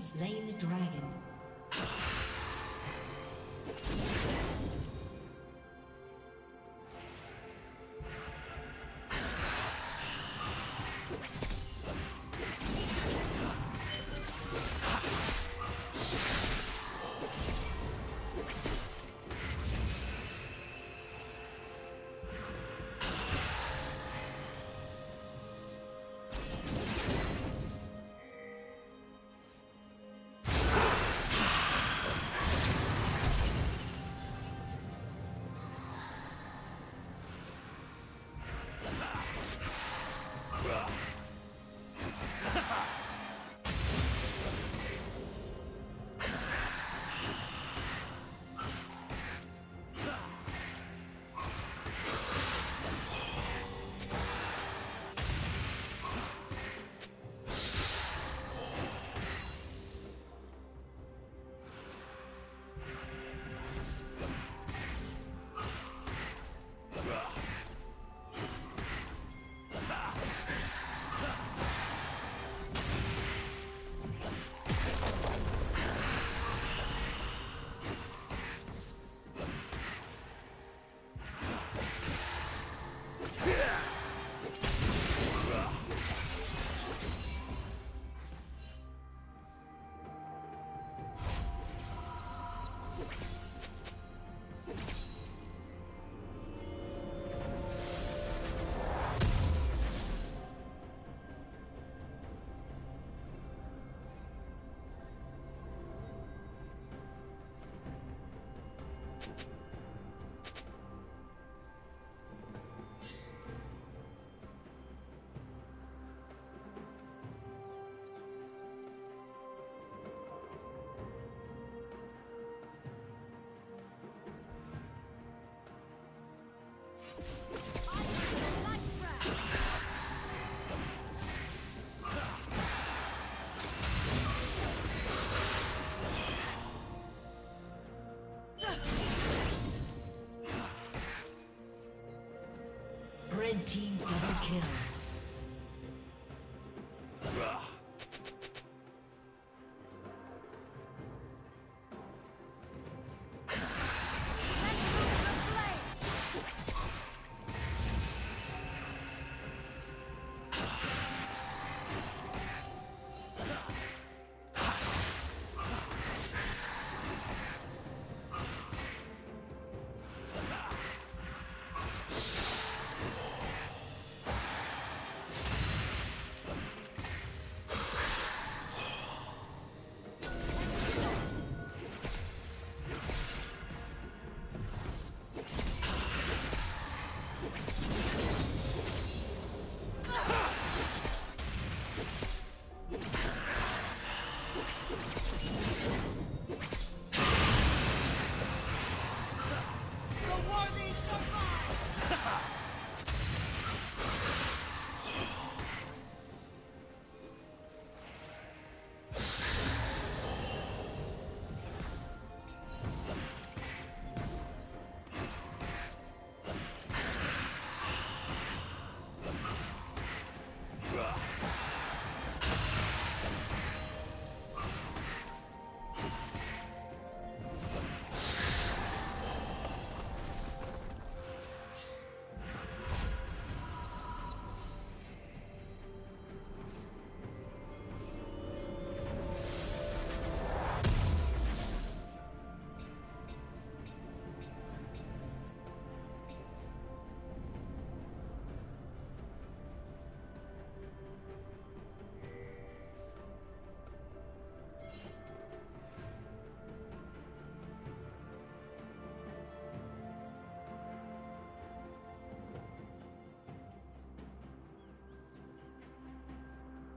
slain the dragon. Team double kill.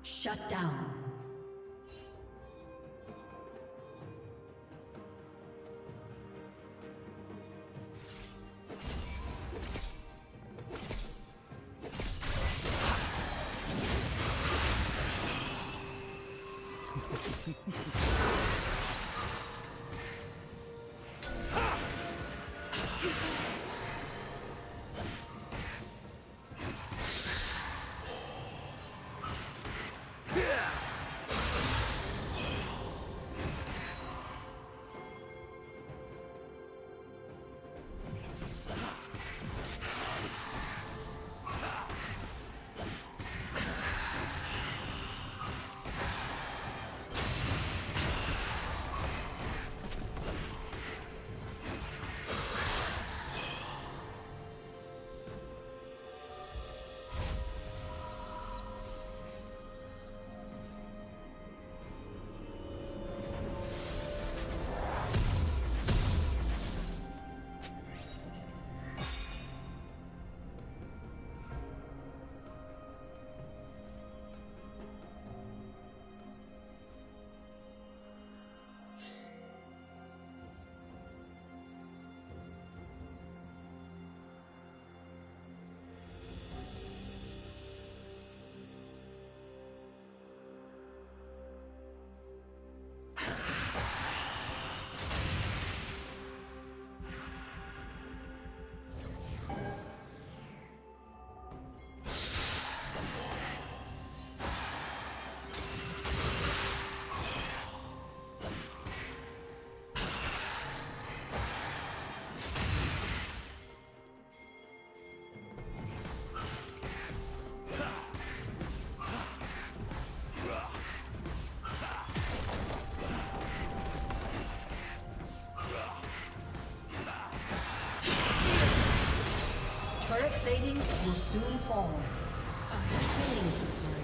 Shut down. Will soon fall. A killing spree.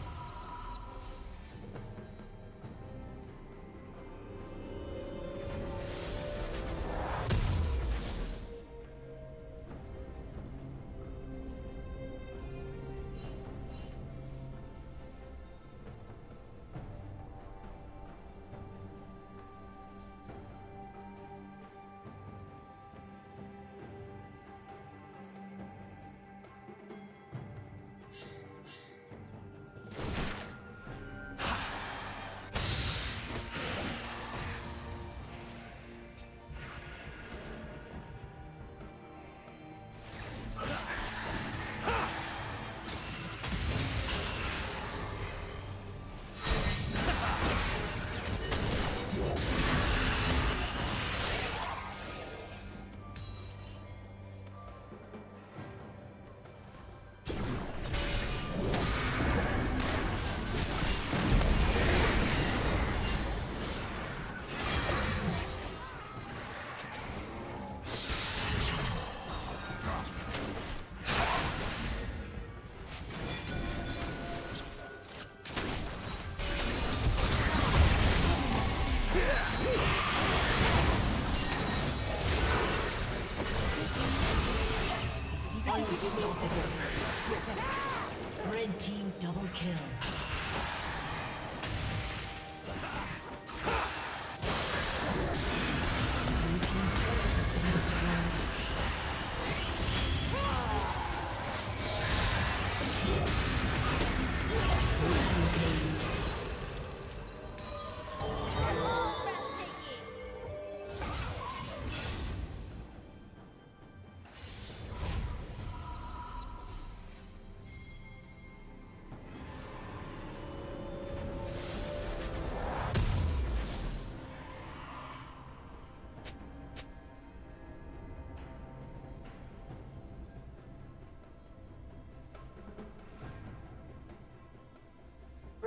Double kill.